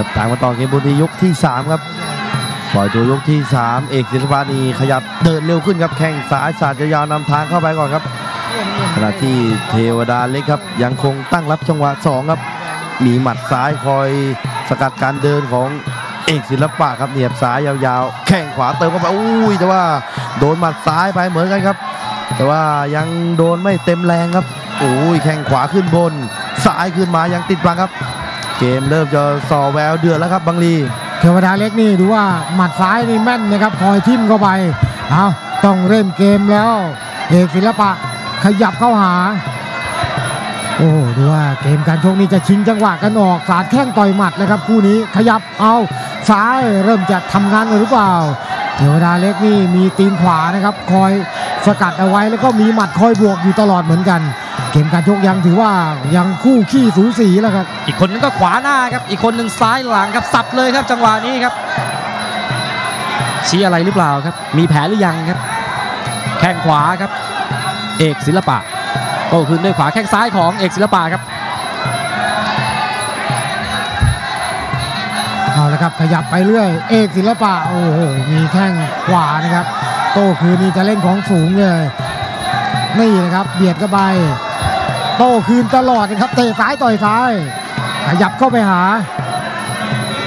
ครับตามมาต่อเกมบนที่ยกที่ 3 ครับปล่อยตัวยกที่ 3 เอกศิลปานีขยับเดินเร็วขึ้นครับแข้งซ้ายสาดยาวนำทางเข้าไปก่อนครับขณะที่เทวดาเล็กครับยังคงตั้งรับจังหวะ2ครับมีหมัดซ้ายคอยสกัดการเดินของเอกศิลปะครับเหนียบซ้ายยาวๆ แข้งขวาเติมเข้าไปอุ้ยแต่ว่าโดนหมัดซ้ายไปเหมือนกันครับ แต่ว่ายังโดนไม่เต็มแรงครับโอ้ยแข้งขวาขึ้นบนซ้ายขึ้นมายังติดบังครับ เกมเริ่มจะส่อแววเดือดแล้วครับบังลีเทวดาเล็กนี่ดูว่าหมัดซ้ายนี่แม่นนะครับคอยทิ่มเข้าไปเอาต้องเริ่มเกมแล้วเอกศิลปะขยับเข้าหา โอ้ดูว่าเกมการชกนี่จะชิงจังหวะกันออกสาดแข้งต่อยหมัดเลยครับคู่นี้ขยับเอาซ้ายเริ่มจะทำงานหรือเปล่าเทวดาเล็กนี่มีตีนขวานะครับ คอยสกัดเอาไว้แล้วก็มีหมัดคอยบวกอยู่ตลอดเหมือนกัน เกมการชกยังถือว่ายังคู่ขี้สูสีแล้วครับ อีกคนนึงก็ขวาหน้าครับ อีกคนหนึ่งซ้ายหลังครับสับเลยครับ จังหวะนี้ครับชี้อะไรหรือเปล่าครับ มีแผลหรือยังครับ แข้งขวาครับ เอกศิลปะโต้คืนด้วยขวาแข้งซ้ายของเอกศิลปะครับเอาละครับขยับไปเรื่อย เอกศิลปะโอ้โหมีแข้งขวานะครับ โต้คืนนี่จะเล่นของสูงเลย นี่นะครับเบียดเข้าไป โต้คืนตลอดนะครับเตะซ้ายต่อยซ้ายขยับเข้าไปหา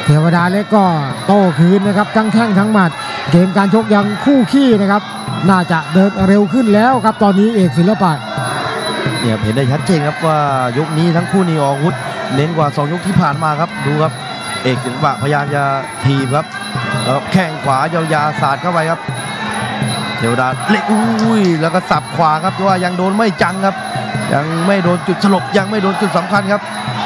เทวดาเล็กก็โต้คืนนะครับทั้งแข้งทั้งหมัด เกมการชกยังคู่ขี้นะครับ น่าจะเดินเร็วขึ้นแล้วครับตอนนี้เอกศิลปะเนี่ยเห็นได้ชัดเจนครับว่ายกนี้ทั้งคู่นี่ออกวุธเน้นกว่า 2 ยกที่ผ่านมาครับดูครับเอกศิลปะพยายามจะทีบครับแล้วแข้งขวายาวๆสาดเข้าไปครับ ทวดาเล็กอุ้ยแล้วก็สับขวาครับแต่ว่ายังโดนไม่จังครับ ยังไม่โดนจุดสลบยังไม่โดนจุดสำคัญครับ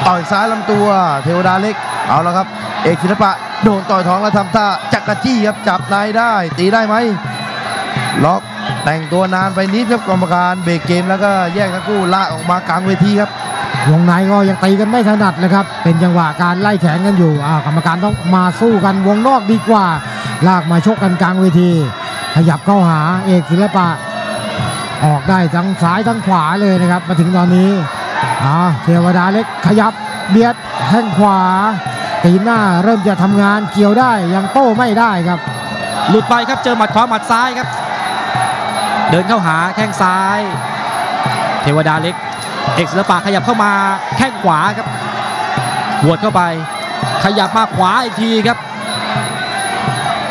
ต่อยซ้ายลำตัว เทวดาเล็กเอาแล้วครับ เอกศิลปะโดนต่อยท้องแล้วทำท่าจักรจี้ครับจับนายได้ ตีได้ไหมล็อกแต่งตัวนานไปนิดครับกรรมการเบรกเกมแล้วก็แยกทั้งคู่ลากออกมากลางเวทีครับวงในก็ยังตีกันไม่ถนัดเลยครับ เป็นจังหวะการไล่แขนกันอยู่กรรมการต้องมาสู้กันวงนอกดีกว่า ลากมาชกกันกลางเวที ขยับเข้าหาเอกศิลปะ ออกได้ทั้งซ้ายทั้งขวาเลยนะครับ มาถึงตอนนี้อ่าเทวดาเล็กขยับเบียดแข้งขวา ตีนหน้าเริ่มจะทำงานเกี่ยวได้ยังโต้ไม่ได้ครับ หลุดไปครับเจอหมัดขวาหมัดซ้ายครับ เดินเข้าหาแข้งซ้าย เทวดาเล็ก เอกศิลปะขยับเข้ามาแข้งขวาครับหัวดเข้าไป ขยับมาขวาอีกทีครับ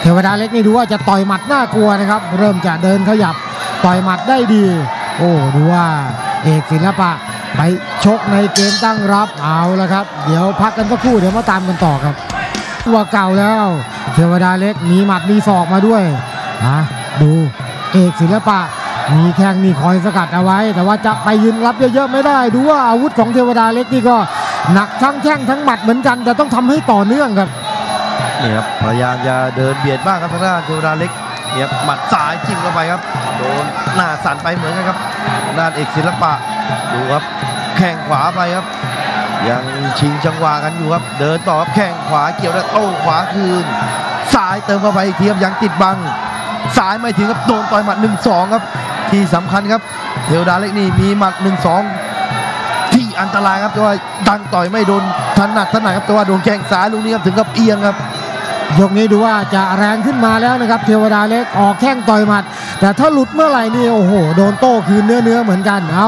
เทวดาเล็กนี่ดูว่าจะต่อยหมัดน่ากลัวนะครับ เริ่มจะเดินขยับต่อยหมัดได้ดี โอ้ดูว่าเอกศิลปะไปชกในเกมตั้งรับเอาละครับ เดี๋ยวพักกันสักครู่เดี๋ยวมาตามกันต่อครับ ตัวเก่าแล้ว เทวดาเล็กมีหมัดมีศอกมาด้วยนะดูเอกศิลปะมีแข้งนี่คอยสกัดเอาไว้ แต่ว่าจะไปยืนรับเยอะๆไม่ได้ ดูว่าอาวุธของเทวดาเล็กนี่ก็หนักทั้งแข้งทั้งหมัดเหมือนกัน แต่ต้องทำให้ต่อเนื่องครับ นี่ครับพยายามจะเดินเบียดบ้างครับทางด้านเทวดาเล็กเนี่ยหมัดซ้ายจิ้มเข้าไปครับ โดนหน้าสั่นไปเหมือนกันครับด้านเอกศิลปะดูครับ แข้งขวาไปครับ ยังชิงจังหวะกันอยู่ครับ เดินต่อครับแข้งขวาเกี่ยวแล้วโต้ขวาคืนซ้ายเติมเข้าไปอีกทีครับยังติดบังซ้ายไม่ถึงครับโดนต่อยหมัด1นสองครับ ที่สำคัญครับเทวดาเล็กนี่มีหมัด1นสอง ที่อันตรายครับแต่ว่าดังต่อยไม่โดนถนัดถนัดครับแต่ว่าโดนแข้งซ้ายลูกนี้ครับถึงกับเอียงครับยกนี้ดูว่าจะแรงขึ้นมาแล้วนะครับ เทวดาเล็กออกแข้งต่อยหมัด แต่ถ้าหลุดเมื่อไหร่นี่โอ้โหโดนโต้คืนเนื้อเนื้อเหมือนกันเอา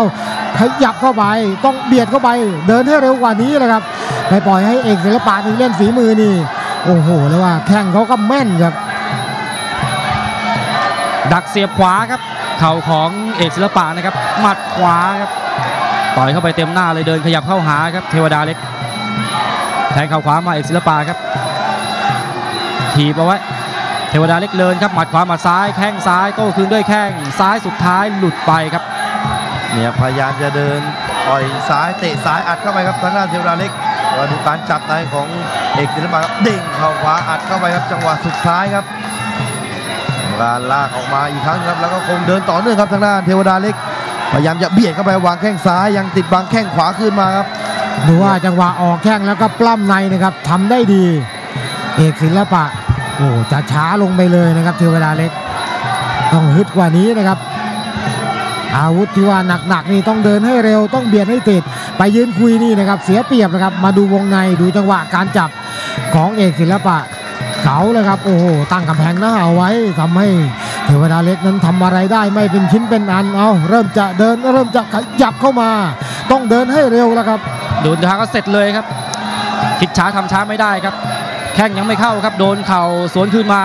ขยับเข้าไปต้องเบียดเข้าไป เดินให้เร็วกว่านี้นะครับไปปล่อยให้เอกศิลปะนี่เล่นฝีมือนี่ โอ้โหแล้วว่าแข้งเขาก็แม่นครับ ดักเสียบขวาครับ เข่าของเอกศิลปะนะครับหมัดขวาครับ ต่อยเข้าไปเต็มหน้าเลยเดินขยับเข้าหาครับเทวดาเล็กแทงเข่าขวามาเอกศิลปะครับถีบเอาไว้เทวดาเล็กเลินครับหมัดขวาหมัดซ้ายแข้งซ้ายโต้คืนด้วยแข้งซ้ายสุดท้ายหลุดไปครับเนี่ยพยายามจะเดินต่อยซ้ายเตะซ้ายอัดเข้าไปครับทางด้านเทวดาเล็กก็ดูการจับในของเอกศิลปะครับเด้งเข่าขวาอัดเข้าไปครับจังหวะสุดท้ายครับการลากออกมาอีกครั้งครับแล้วก็คงเดินต่อเนื่องครับทางด้านเทวดาเล็ก พยายามจะเบียดเข้าไปวางแข้งซ้ายยังติดบังแข้งขวาขึ้นมาครับดูว่าจังหวะออกแข้งแล้วก็ปล้ำในนะครับทำได้ดี เอกศิลปะโอ้จะช้าลงไปเลยนะครับเทวดาเล็ก ต้องฮึดกว่านี้นะครับ อาวุธที่ว่าหนักๆนี่ต้องเดินให้เร็วต้องเบียดให้ติด ไปยืนคุยนี่นะครับ เสียเปรียบนะครับ มาดูวงในดูจังหวะการจับของเอกศิลปะเก๋าเลยครับ โอ้โหตั้งกำแพงหน้าเอาไว้ทำให้ เทวดาเล็กนั้นทำอะไรได้ไม่เป็นชิ้นเป็นอันเอาเริ่มจะเดินเริ่มจะขยับเข้ามา ต้องเดินให้เร็วแล้วครับดูทางก็เสร็จเลยครับ คิดช้าทำช้าไม่ได้ครับ แข้งยังไม่เข้าครับ โดนเข่าสวนคืนมา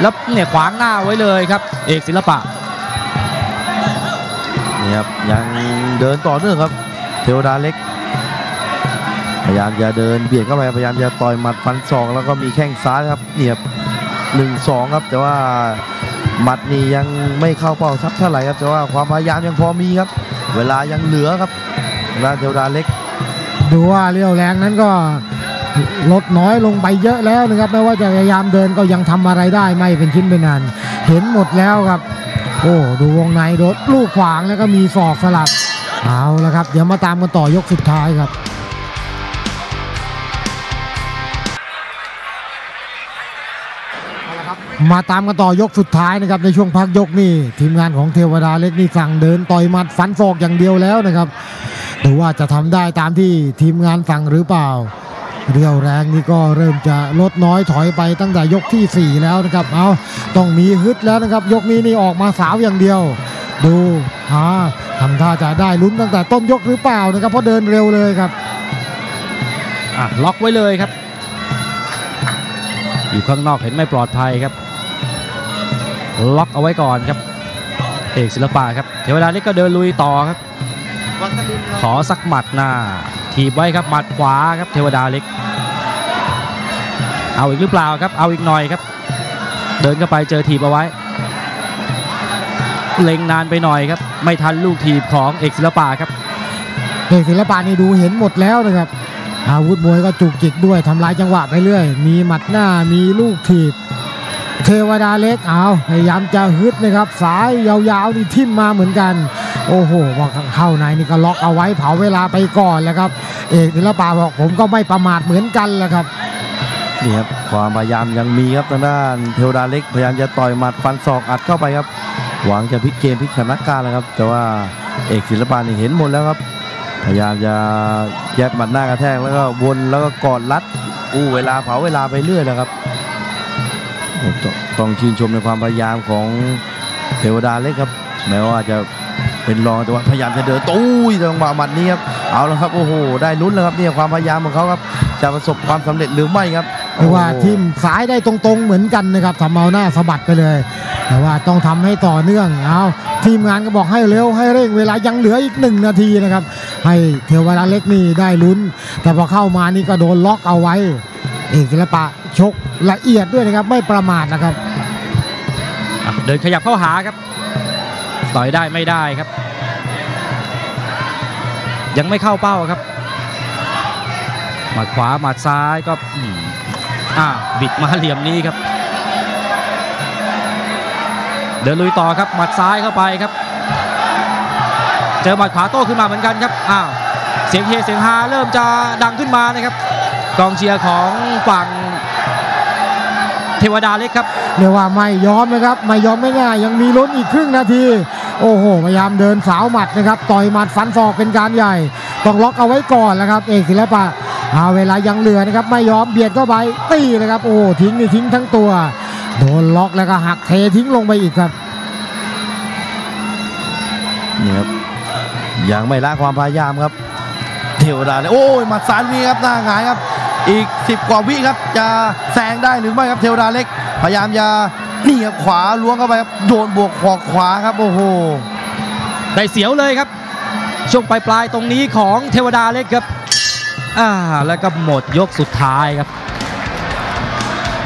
แล้วเนี่ยขวางหน้าไว้เลยครับ เอกศิลปะนี่ครับยังเดินต่อเนื่องครับ เทวดาเล็ก พยายามจะเดินเบียดเข้าไปพยายามจะต่อยหมัดฟันศอกแล้วก็มีแข้งซ้ายครับเนี่ยครับหนึ่งสองครับ แต่ว่า หมัดนี่ยังไม่เข้าเป้าสักเท่าไหร่ครับแต่ว่าความพยายามยังพอมีครับ เวลายังเหลือครับด้าเทวดาเล็ก ดูว่าเรี่ยวแรงนั้นก็ลดน้อยลงไปเยอะแล้วนะครับไม่ว่าจะพยายามเดินก็ยังทำอะไรได้ไม่เป็นชิ้นเป็นอันเห็นหมดแล้วครับ โอ้ดูวงในโดดลูกขวางแล้วก็มีศอกสลับเอาละครับ เดี๋ยวมาตามกันต่อยกสุดท้ายครับ มาตามกันต่อยกสุดท้ายนะครับในช่วงพักยกนี่ทีมงานของเทวดาเล็กนี่สั่งเดินต่อยมัดฟันศอกอย่างเดียวแล้วนะครับดูว่าจะทำได้ตามที่ทีมงานสั่งหรือเปล่า เรียวแรงนี่ก็เริ่มจะลดน้อยถอยไปตั้งแต่ยกทีสี่4 แล้วนะครับเอาต้องมีฮึดแล้วนะครับ ยกนี้นี่ออกมาสาวอย่างเดียว ดูฮาทำท่าจะได้ลุ้นตั้งแต่ต้นยกหรือเปล่านะครับเพราะเดินเร็วเลยครับอะล็อกไว้เลยครับ อยู่ข้างนอกเห็นไม่ปลอดภัยครับ ล็อกเอาไว้ก่อนครับ เอกศิลปะครับเทวดาเล็กก็เดินลุยต่อครับ ขอสักหมัดหน้า ถีบไว้ครับหมัดขวาครับเทวดาเล็ก เอาอีกหรือเปล่าครับ เอาอีกหน่อยครับ เดินเข้าไปเจอถีบเอาไว้ เล็งนานไปหน่อยครับ ไม่ทันลูกถีบของเอกศิลปะครับ เอกศิลปะนี่ดูเห็นหมดแล้วนะครับอาวุธมวยก็จุกจิกด้วยทำลายจังหวะไปเรื่อย มีหมัดหน้ามีลูกถีบ เทวดาเล็กเอาพยายามจะฮึดนะครับสายยาวๆนี่ทิ่มมาเหมือนกัน โอ้โหบอกเข้าในนี่ก็ล็อกเอาไว้เผาเวลาไปก่อนแล้วครับ เอกศิลปะบอกผมก็ไม่ประมาทเหมือนกันแหละครับนี่ครับความพยายามยังมีครับทางด้านเทวดาเล็กพยายามจะต่อยหมัดฟันศอกอัดเข้าไปครับ หวังจะพลิกเกมพลิกสถานการณ์แล้วครับ แต่ว่าเอกศิลปะนี่เห็นหมดแล้วครับ พยายามจะแยบหมัดหน้ากระแทกแล้วก็วนแล้วก็กอดรัดอู้เวลาเผาเวลาไปเรื่อยนะครับ ต้องชื่นชมในความพยายามของเทวดาเล็กครับ แม้ว่าจะเป็นรองแต่ว่าพยายามจะเดินตู้ยจังหวะหมัดนี้ครับเอาแล้วครับโอ้โหได้ลุ้นแล้วครับเนี่ยความพยายามของเขาครับจะประสบความสำเร็จหรือไม่ครับเรียกว่าทีมสายได้ตรงๆเหมือนกันนะครับทำเอาหน้าสะบัดไปเลย แต่ว่าต้องทำให้ต่อเนื่องเอาทีมงานก็บอกให้เร็วให้เร่งเวลายังเหลืออีกหนึ่งนาทีนะครับให้เทวดาเล็กนี่ได้ลุ้น แต่พอเข้ามานี่ก็โดนล็อกเอาไว้ เอกศิลปะชกละเอียดด้วยนะครับ ไม่ประมาทนะครับ อะเดินขยับเข้าหาครับ ต่อยได้ไม่ได้ครับ ยังไม่เข้าเป้าครับหมัดขวาหมัดซ้ายก็อืมอ่าบิดมาเหลี่ยมนี้ครับ เดินลุยต่อครับหมัดซ้ายเข้าไปครับ เจอหมัดขวาโต้ขึ้นมาเหมือนกันครับอ้าวเสียงเฮเสียงฮาเริ่มจะดังขึ้นมานะครับ กองเชียร์ของฝั่งเทวดาเล็กครับเรียกว่าไม่ยอมนะครับ ไม่ยอมไม่ง่ายยังมีลุ้นอีกครึ่งนาที โอ้โหพยายามเดินสาวหมัดนะครับต่อยหมัดฟันศอกเป็นการใหญ่ ต้องล็อกเอาไว้ก่อนแล้วครับ เอกศิลปะเอาเวลายังเหลือนะครับไม่ยอมเบียดเข้าไปตีเลยครับ โอ้โหทิ้งนี่ทิ้งทั้งตัวโดนล็อกแล้วก็หักเททิ้งลงไปอีกครับนี่ครับยังไม่ละความพยายามครับ เทวดาเลยโอ้ยหมัดสารนี้ครับหน้าหงายครับ อีก 10 กว่าวิครับ จะแซงได้หรือไม่ครับเทวดาเล็ก พยายามจะนี่ครับขวาล้วงเข้าไปครับโดนบวกขวาขวาครับโอ้โหได้เสียวเลยครับ ช่วงปลายปลายๆตรงนี้ของเทวดาเล็กครับอ่าแล้วก็หมดยกสุดท้ายครับ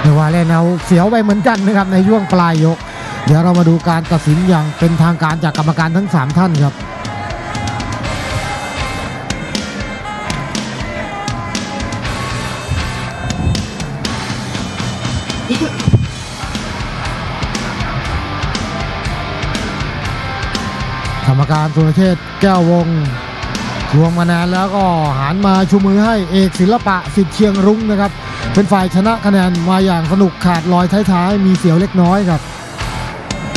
เรียกว่าเล่นเอาเสียวไปเหมือนกันนะครับในช่วงปลายยก เดี๋ยวเรามาดูการตัดสินอย่างเป็นทางการจากกรรมการทั้ง 3 ท่านครับ กรรมการสุรเชษแก้ววงศ์รวมมานานแล้วก็หันมาชูมือให้เอกศิลปะสิทธิ์เชียงรุ้งนะครับ เป็นฝ่ายชนะคะแนนมาอย่างสนุกขาดลอยท้ายๆ มีเสียวเล็กน้อยครับ